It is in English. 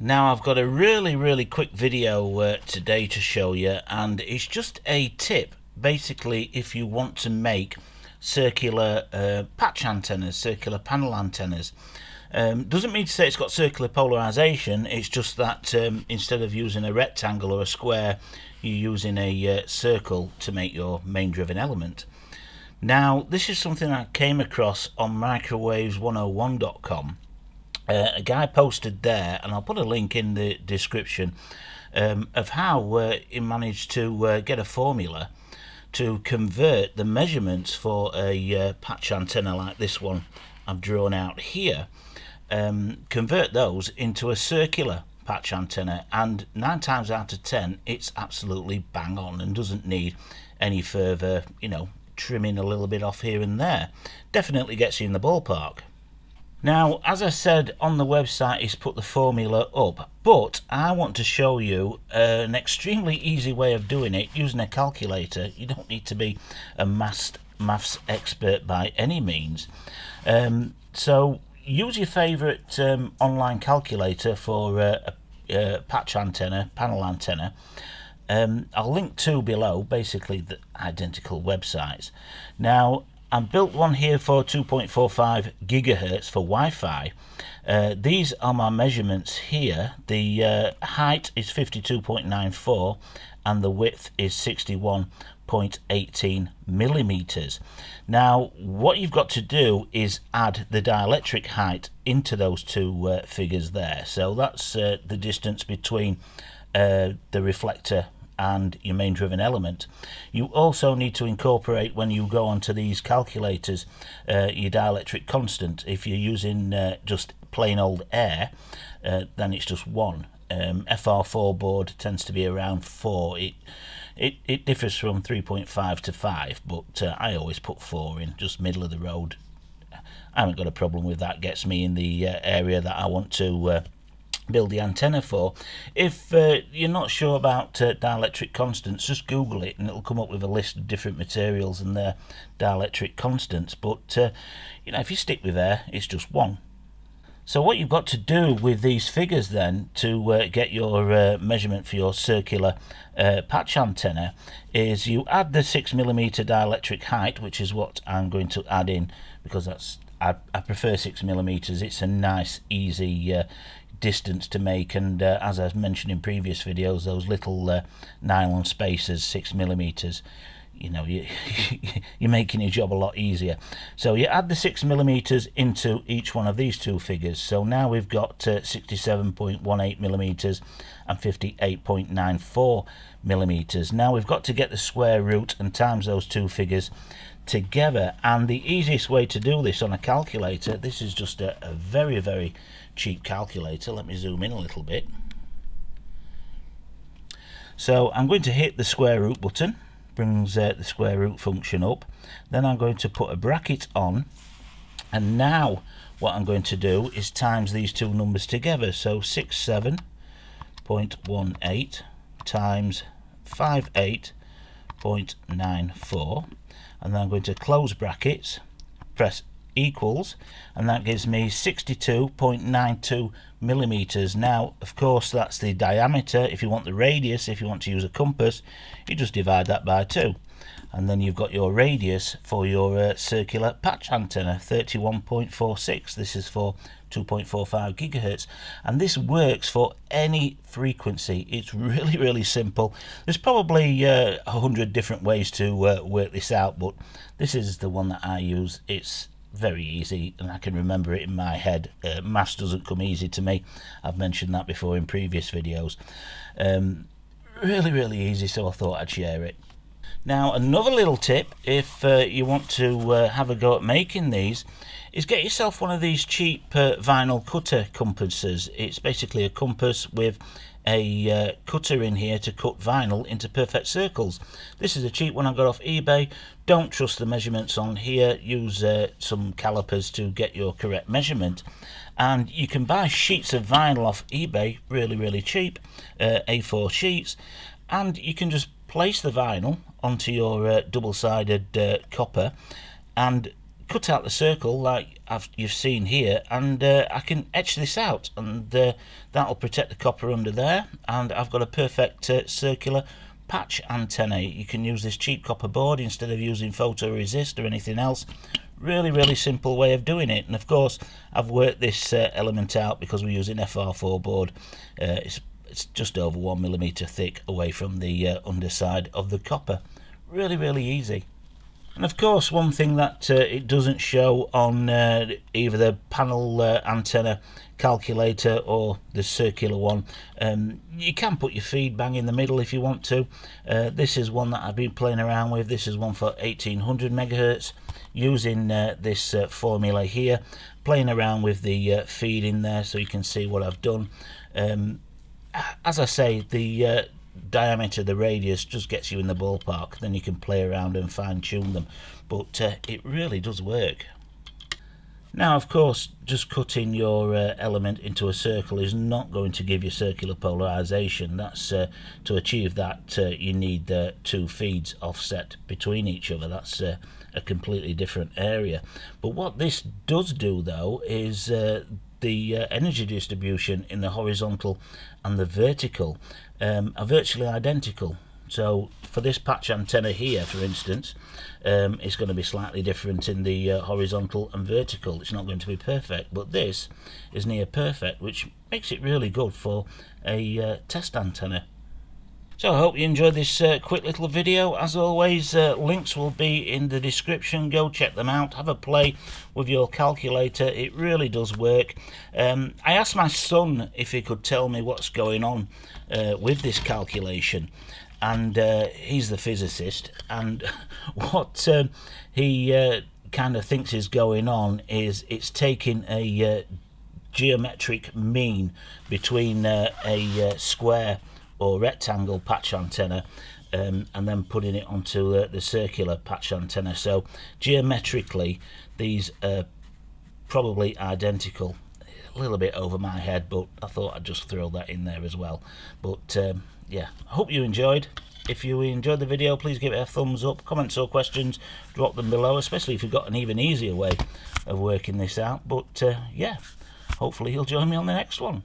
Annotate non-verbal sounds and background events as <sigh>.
Now I've got a really really quick video uh, today to show you and it's just a tip basically if you want to make circular uh, patch antennas, circular panel antennas. Um, doesn't mean to say it's got circular polarization, it's just that um, instead of using a rectangle or a square, you're using a uh, circle to make your main driven element. Now, this is something I came across on microwaves101.com. Uh, a guy posted there, and I'll put a link in the description, um, of how uh, he managed to uh, get a formula to convert the measurements for a uh, patch antenna like this one I've drawn out here. Um, convert those into a circular patch antenna and nine times out of ten it's absolutely bang on and doesn't need any further you know trimming a little bit off here and there. Definitely gets you in the ballpark now as I said on the website he's put the formula up but I want to show you an extremely easy way of doing it using a calculator you don't need to be a maths, maths expert by any means um, so use your favorite um, online calculator for uh, a, a, patch antenna, panel antenna. Um, I'll link two below, basically the identical websites. Now, I built one here for 2.45 gigahertz for Wi-Fi. Uh, these are my measurements here. The uh, height is 52.94 and the width is 61.18 millimeters. Now, what you've got to do is add the dielectric height into those two uh, figures there. So that's uh, the distance between uh, the reflector and your main driven element. You also need to incorporate when you go onto these calculators uh, your dielectric constant. If you're using uh, just plain old air, uh, then it's just one. Um, FR4 board tends to be around four. It it, it differs from 3.5 to 5, but uh, I always put 4 in, just middle of the road. I haven't got a problem with that, gets me in the uh, area that I want to uh, build the antenna for. If uh, you're not sure about uh, dielectric constants, just Google it and it'll come up with a list of different materials and their dielectric constants. But, uh, you know, if you stick with air, it's just one. So what you've got to do with these figures then to uh, get your uh, measurement for your circular uh, patch antenna is you add the 6mm dielectric height which is what I'm going to add in because that's I, I prefer 6mm it's a nice easy distance to make and uh, as I've mentioned in previous videos those little uh, nylon spacers six millimeters you know you, <laughs> you're making your job a lot easier. So you add the six millimeters into each one of these two figures. So now we've got uh, 67.18 millimeters and 58.94 millimeters. Now we've got to get the square root and times those two figures together. And the easiest way to do this on a calculator this is just a, a very very cheap calculator. Let me zoom in a little bit. So I'm going to hit the square root button. Brings uh, the square root function up. Then I'm going to put a bracket on. And now what I'm going to do is times these two numbers together. So 67.18 times 58.94 and then I'm going to close brackets press equals and that gives me 62.92 millimeters. Now of course that's the diameter. If you want the radius if you want to use a compass you just divide that by two. And then you've got your radius for your uh, circular patch antenna 31.46 this is for 2.45 gigahertz. And this works for any frequency. It's really really simple. There's probably uh, a uh, hundred different ways to uh, work this out but this is the one that I use. It's very easy and I can remember it in my head. Uh, maths doesn't come easy to me. I've mentioned that before in previous videos. Um, really, really easy, so I thought I'd share it. Now, another little tip, if uh, you want to uh, have a go at making these, is get yourself one of these cheap uh, vinyl cutter compasses. It's basically a compass with a uh, cutter in here to cut vinyl into perfect circles. This is a cheap one I got off eBay. Don't trust the measurements on here. Use uh, some calipers to get your correct measurement. And you can buy sheets of vinyl off eBay really, really cheap, uh, A4 sheets. And you can just place the vinyl onto your uh, double-sided uh, copper and cut out the circle like I've, you've seen here and uh, I can etch this out and uh, that'll protect the copper under there and I've got a perfect uh, circular patch antenna you can use this cheap copper board instead of using photoresist or anything else. Really really simple way of doing it and of course I've worked this uh, element out because we're using FR4 board. Uh, it's, it's just over one millimeter thick away from the uh, underside of the copper. Really really easy and of course, one thing that uh, it doesn't show on uh, either the panel uh, antenna calculator or the circular one, um, you can put your feed bang in the middle if you want to. Uh, this is one that I've been playing around with. This is one for 1800 megahertz using uh, this uh, formula here, playing around with the feed in there so you can see what I've done. Um, as I say, the diameter, the radius just gets you in the ballpark. Then you can play around and fine tune them. But uh, it really does work. Now, of course, just cutting your uh, element into a circle is not going to give you circular polarization. That's uh, to achieve that uh, you need uh, two feeds offset between each other. That's uh, a completely different area. But what this does do, though, is uh, the energy distribution in the horizontal and the vertical um, are virtually identical. So for this patch antenna here, for instance, um, it's going to be slightly different in the uh, horizontal and vertical. It's not going to be perfect, but this is near perfect, which makes it really good for a uh, test antenna. So I hope you enjoyed this uh, quick little video. As always, uh, links will be in the description. Go check them out. Have a play with your calculator. It really does work. Um, I asked my son if he could tell me what's going on uh, with this calculation. And uh, he's the physicist. And <laughs> what um, he uh, kind of thinks is going on is it's taking a geometric mean between a square or rectangle patch antenna um, and then putting it onto uh, the circular patch antenna. So geometrically, these are probably identical. A little bit over my head, but I thought I'd just throw that in there as well. But um, yeah, I hope you enjoyed. If you enjoyed the video, please give it a thumbs up. Comments or questions, drop them below, especially if you've got an even easier way of working this out. But uh, yeah, hopefully you'll join me on the next one.